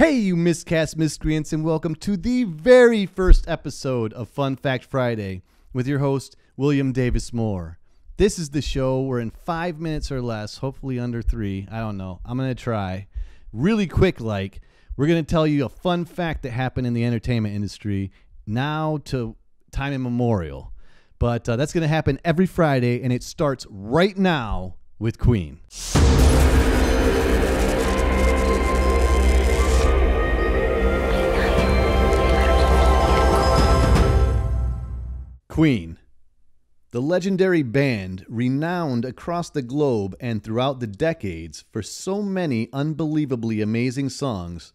Hey, you miscast miscreants, and welcome to the very first episode of Fun Fact Friday with your host, William Davis Moore. This is the show where, in five minutes or less, hopefully under three, I don't know, I'm going to try, really quick like, we're going to tell you a fun fact that happened in the entertainment industry now to time immemorial. But uh, that's going to happen every Friday, and it starts right now with Queen. Queen. The legendary band, renowned across the globe and throughout the decades for so many unbelievably amazing songs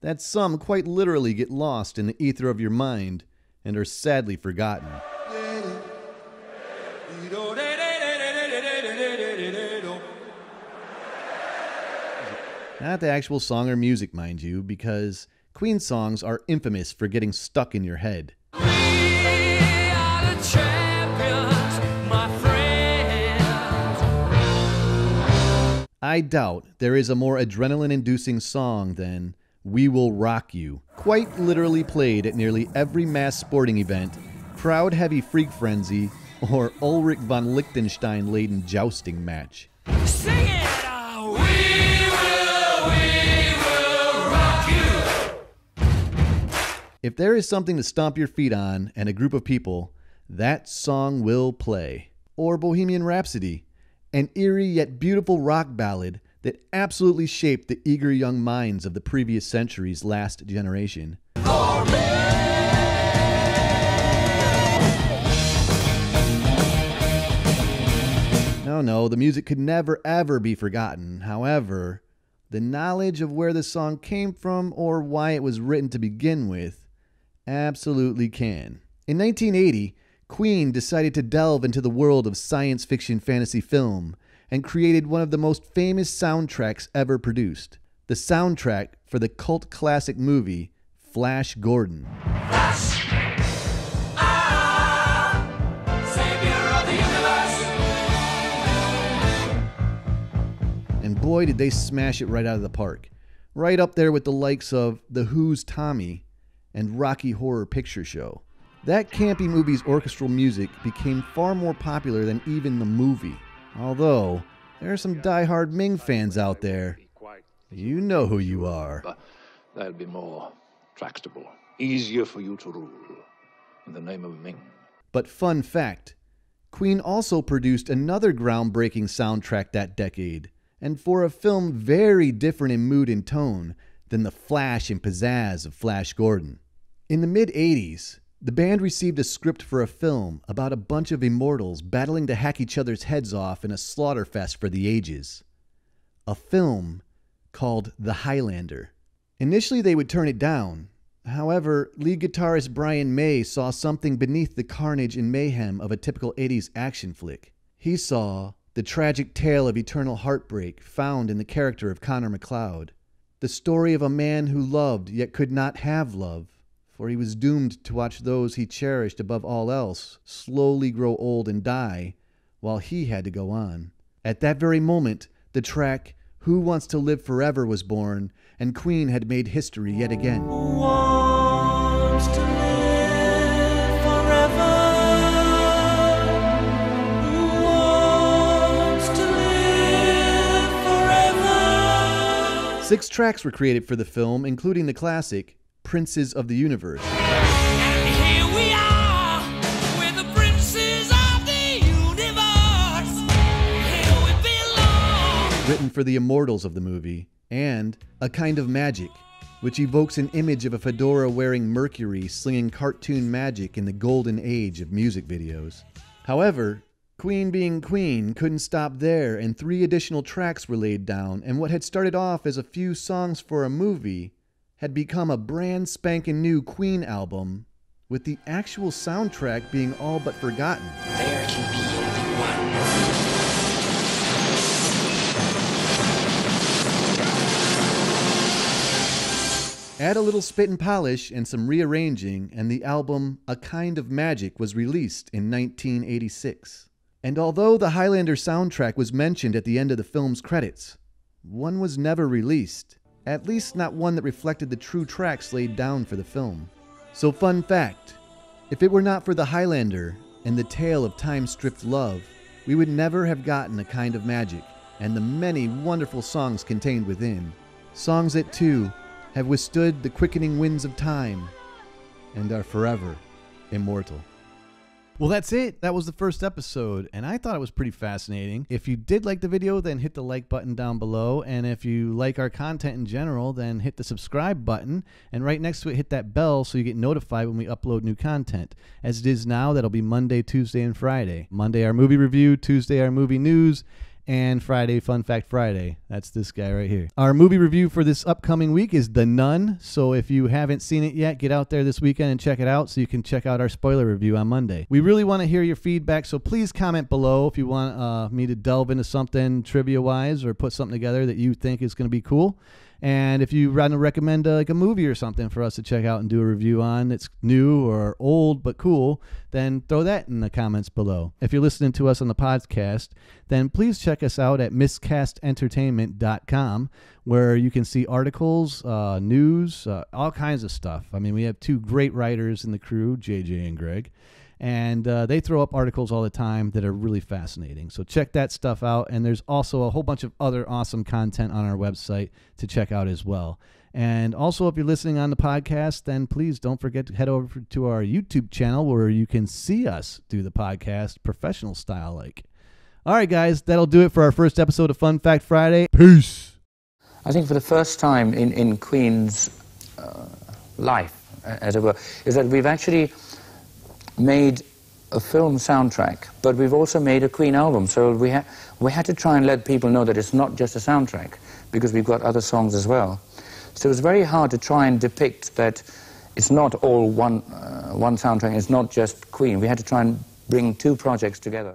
that some quite literally get lost in the ether of your mind and are sadly forgotten. Not the actual song or music, mind you, because Queen songs are infamous for getting stuck in your head. I doubt there is a more adrenaline inducing song than We Will Rock You, quite literally played at nearly every mass sporting event, crowd heavy freak frenzy, or Ulrich von Liechtenstein laden jousting match. Sing it! uh, we will, we will rock you. If there is something to stomp your feet on and a group of people, that song will play. Or Bohemian Rhapsody, an eerie yet beautiful rock ballad that absolutely shaped the eager young minds of the previous century's last generation. No, no, the music could never ever be forgotten. However, the knowledge of where the song came from or why it was written to begin with absolutely can. In 1980, Queen decided to delve into the world of science fiction fantasy film and created one of the most famous soundtracks ever produced the soundtrack for the cult classic movie Flash Gordon. Ah! Savior of. And boy, did they smash it right out of the park. Right up there with the likes of The Who's Tommy and Rocky Horror Picture Show. That campy movie's orchestral music became far more popular than even the movie. Although, there are some die-hard Ming fans out there. You know who you are. But that'll be more tractable, easier for you to rule. In the name of Ming. But fun fact Queen also produced another groundbreaking soundtrack that decade, and for a film very different in mood and tone than the flash and pizzazz of Flash Gordon. In the mid 80s, the band received a script for a film about a bunch of immortals battling to hack each other's heads off in a slaughterfest for the ages. A film called The Highlander. Initially, they would turn it down. However, lead guitarist Brian May saw something beneath the carnage and mayhem of a typical 80s action flick. He saw the tragic tale of eternal heartbreak found in the character of Connor MacLeod. The story of a man who loved yet could not have love, for he was doomed to watch those he cherished above all else slowly grow old and die, while he had to go on. At that very moment, the track Who Wants to Live Forever was born, and Queen had made history yet again. Wants to live forever. Who wants to live forever? Six tracks were created for the film, including the classic Princes of the Universe. And here we are, with the princes of the universe. Here we belong. written for the immortals of the movie, and A Kind of Magic, which evokes an image of a fedora wearing Mercury slinging cartoon magic in the golden age of music videos. However, Queen being Queen couldn't stop there, and three additional tracks were laid down, and what had started off as a few songs for a movie had become a brand spanking new Queen album, with the actual soundtrack being all but forgotten. There can be only one. Add a little spit and polish and some rearranging, and the album A Kind of Magic was released in 1986. And although the Highlander soundtrack was mentioned at the end of the film's credits, one was never released. At least not one that reflected the true tracks laid down for the film. So, fun fact if it were not for the Highlander and the tale of time stripped love, we would never have gotten a kind of magic and the many wonderful songs contained within. Songs that, too, have withstood the quickening winds of time and are forever immortal. Well, that's it. That was the first episode, and I thought it was pretty fascinating. If you did like the video, then hit the like button down below. And if you like our content in general, then hit the subscribe button. And right next to it, hit that bell so you get notified when we upload new content. As it is now, that'll be Monday, Tuesday, and Friday. Monday, our movie review, Tuesday, our movie news, and Friday, Fun Fact Friday. That's this guy right here. Our movie review for this upcoming week is The Nun. So if you haven't seen it yet, get out there this weekend and check it out so you can check out our spoiler review on Monday. We really want to hear your feedback, so please comment below if you want uh, me to delve into something trivia wise or put something together that you think is going to be cool. And if you want to recommend uh, like a movie or something for us to check out and do a review on that's new or old but cool, then throw that in the comments below. If you're listening to us on the podcast, then please check us out at miscastentertainment.com where you can see articles, uh, news, uh, all kinds of stuff. I mean, we have two great writers in the crew, JJ and Greg and uh, they throw up articles all the time that are really fascinating. So check that stuff out. And there's also a whole bunch of other awesome content on our website to check out as well. And also, if you're listening on the podcast, then please don't forget to head over to our YouTube channel where you can see us do the podcast professional style like. All right, guys, that'll do it for our first episode of Fun Fact Friday. Peace. I think for the first time in, in Queen's uh, life, as it were, is that we've actually made a film soundtrack, but we've also made a Queen album. So we, ha we had to try and let people know that it's not just a soundtrack, because we've got other songs as well. So it was very hard to try and depict that it's not all one, uh, one soundtrack, it's not just Queen. We had to try and bring two projects together.